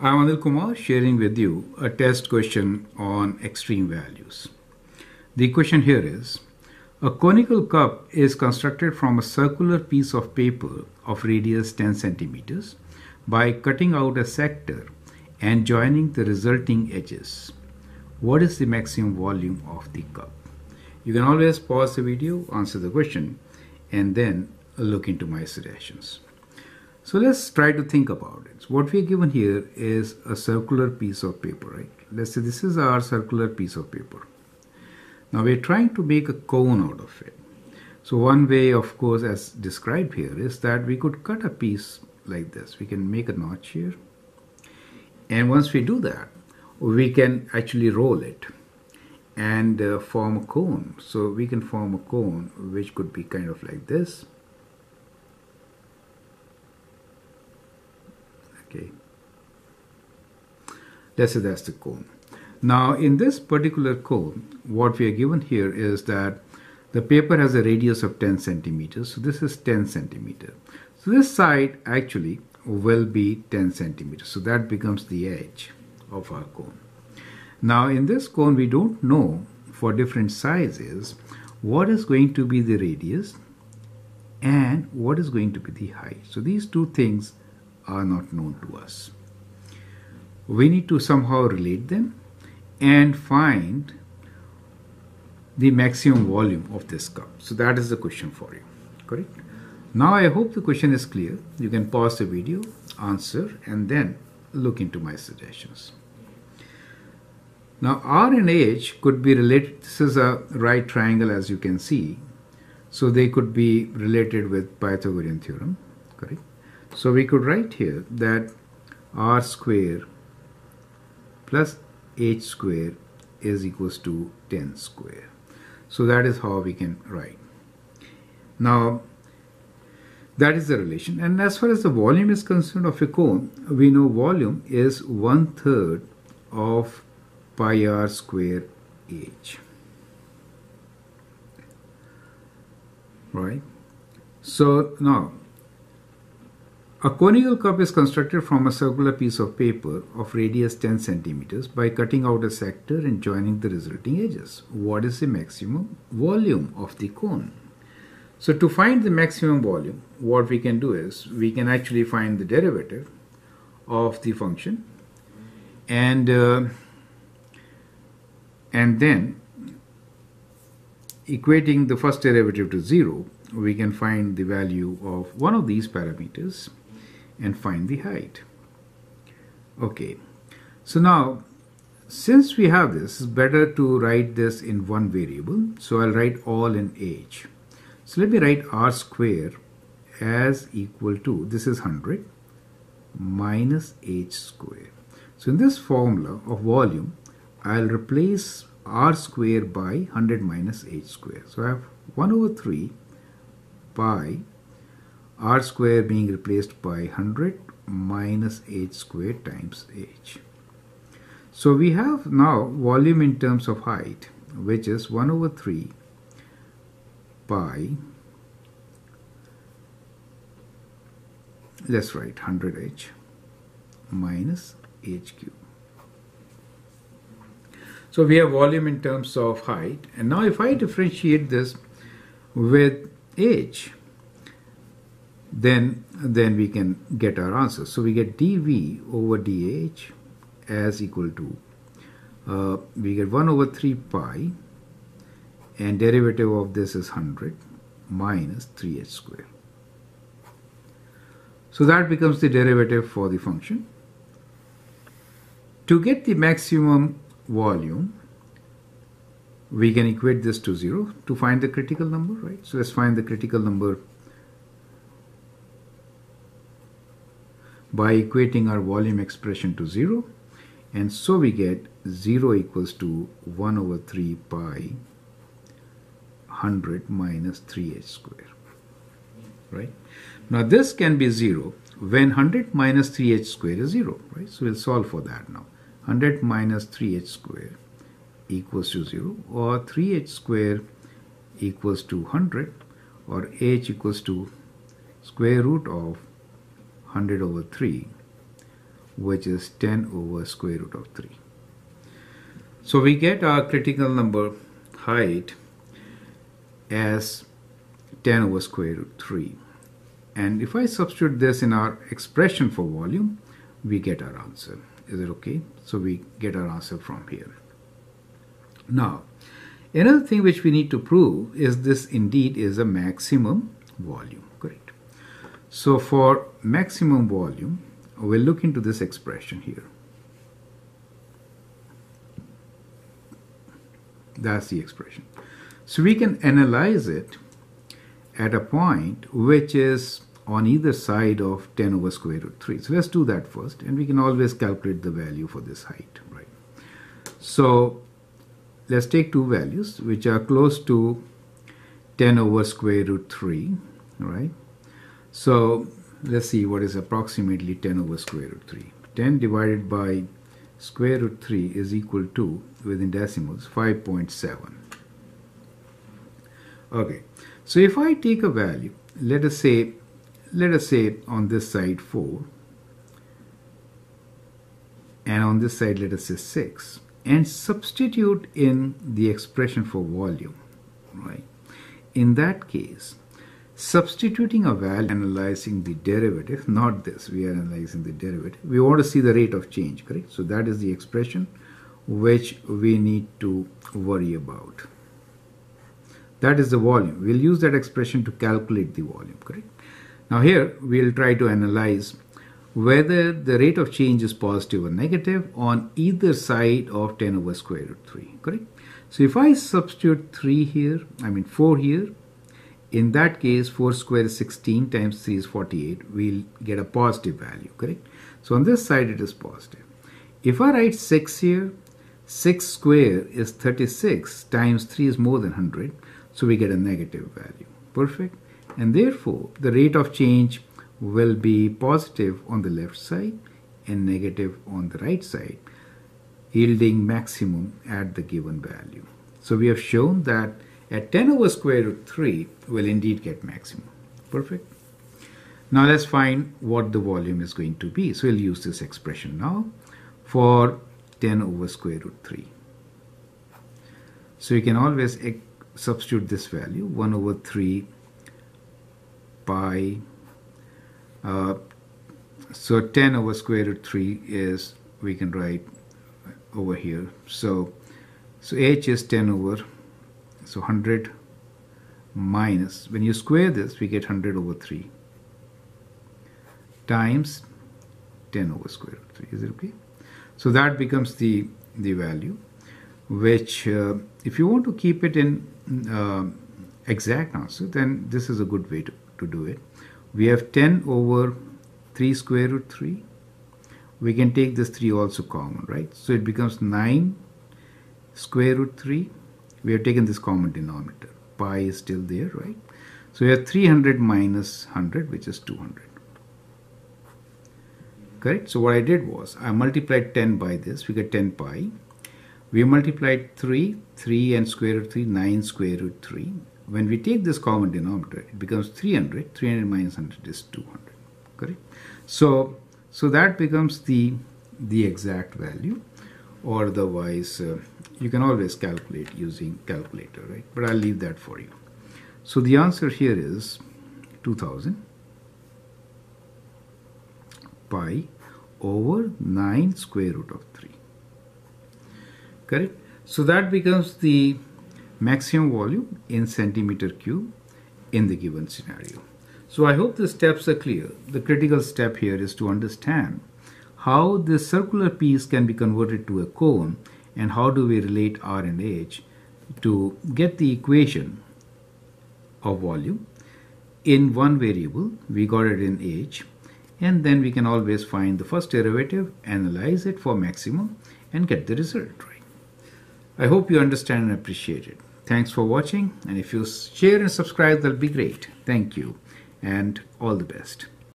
I'm Anil Kumar sharing with you a test question on extreme values. The question here is a conical cup is constructed from a circular piece of paper of radius 10 centimeters by cutting out a sector and joining the resulting edges. What is the maximum volume of the cup? You can always pause the video, answer the question, and then look into my suggestions. So let's try to think about it. So what we are given here is a circular piece of paper, right? Let's say this is our circular piece of paper. Now we're trying to make a cone out of it. So one way, of course, as described here, is that we could cut a piece like this. We can make a notch here. And once we do that, we can actually roll it and uh, form a cone. So we can form a cone which could be kind of like this okay. That's the cone now in this particular cone what we are given here is that the paper has a radius of 10 centimeters. So this is 10 centimeter. So this side actually will be 10 centimeters. So that becomes the edge of our cone. Now in this cone we don't know for different sizes what is going to be the radius and what is going to be the height. So these two things are not known to us. We need to somehow relate them and find the maximum volume of this cup. So that is the question for you, correct? Now I hope the question is clear. You can pause the video, answer, and then look into my suggestions. Now R and H could be related, this is a right triangle as you can see. So they could be related with Pythagorean theorem, correct? So we could write here that r square plus h square is equals to 10 square. So that is how we can write. Now that is the relation and as far as the volume is concerned of a cone we know volume is one third of pi r square h right so now a conical cup is constructed from a circular piece of paper of radius 10 centimeters by cutting out a sector and joining the resulting edges. What is the maximum volume of the cone? So to find the maximum volume, what we can do is we can actually find the derivative of the function and uh, and then equating the first derivative to zero, we can find the value of one of these parameters and find the height. Okay, so now since we have this, it's better to write this in one variable. So I'll write all in h. So let me write r square as equal to, this is 100, minus h square. So in this formula of volume, I'll replace r square by 100 minus h square. So I have 1 over 3 pi r square being replaced by 100 minus h square times h. So we have now volume in terms of height which is 1 over 3 pi let's write 100h minus h cube. So we have volume in terms of height and now if I differentiate this with h then then we can get our answer. So we get dv over dh as equal to uh, we get 1 over 3 pi and derivative of this is 100 minus 3h square. So that becomes the derivative for the function. To get the maximum volume, we can equate this to 0 to find the critical number, right? So let's find the critical number by equating our volume expression to 0 and so we get 0 equals to 1 over 3 pi 100 minus 3h square right? Now this can be 0 when 100 minus 3h square is 0 right? So we'll solve for that now. 100 minus 3h square equals to 0 or 3h square equals to 100 or h equals to square root of 100 over 3 which is 10 over square root of 3. So we get our critical number height as 10 over square root 3. And if I substitute this in our expression for volume, we get our answer. Is it okay? So we get our answer from here. Now, another thing which we need to prove is this indeed is a maximum volume, correct? So for maximum volume, we'll look into this expression here. That's the expression. So we can analyze it at a point which is on either side of 10 over square root 3. So let's do that first and we can always calculate the value for this height, right? So let's take two values which are close to 10 over square root 3, right? So let's see what is approximately 10 over square root 3. 10 divided by square root 3 is equal to, within decimals, 5.7. Okay, so if I take a value, let us say let us say on this side 4 and on this side let us say 6 and substitute in the expression for volume right in that case substituting a value analyzing the derivative not this we are analyzing the derivative. We want to see the rate of change correct? So that is the expression which we need to worry about. That is the volume. We'll use that expression to calculate the volume correct? Now here we'll try to analyze whether the rate of change is positive or negative on either side of 10 over square root 3, correct? So if I substitute 3 here, I mean 4 here, in that case 4 square is 16 times 3 is 48, we'll get a positive value, correct? So on this side it is positive. If I write 6 here, 6 square is 36 times 3 is more than 100, so we get a negative value. Perfect? and therefore the rate of change will be positive on the left side and negative on the right side yielding maximum at the given value. So we have shown that at 10 over square root 3 will indeed get maximum. Perfect. Now let's find what the volume is going to be. So we'll use this expression now for 10 over square root 3. So you can always substitute this value 1 over 3 pi uh, so 10 over square root 3 is we can write over here so so h is 10 over so 100 minus when you square this we get 100 over 3 times 10 over square root 3 is it okay so that becomes the the value which uh, if you want to keep it in uh, exact answer then this is a good way to to do it. We have 10 over 3 square root 3. We can take this 3 also common, right? So it becomes 9 square root 3. We have taken this common denominator. Pi is still there, right? So we have 300 minus 100, which is 200. Correct? So what I did was, I multiplied 10 by this. We get 10 pi. We multiplied 3, 3 and square root 3, 9 square root 3 when we take this common denominator, it becomes 300. 300 minus 100 is 200. Correct? So, so that becomes the the exact value, or otherwise uh, you can always calculate using calculator, right? But I'll leave that for you. So the answer here is 2000 pi over 9 square root of 3. Correct? So that becomes the maximum volume in centimeter cube in the given scenario. So I hope the steps are clear. The critical step here is to understand how this circular piece can be converted to a cone and how do we relate R and H to get the equation of volume in one variable. We got it in H and then we can always find the first derivative, analyze it for maximum and get the result right. I hope you understand and appreciate it. Thanks for watching and if you share and subscribe that'll be great. Thank you and all the best.